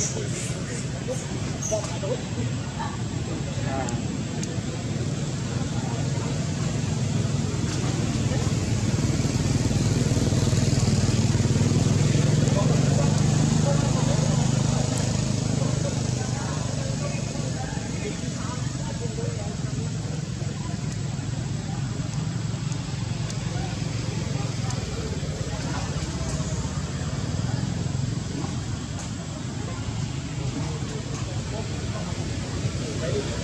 Thank you.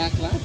Nah, Mac left.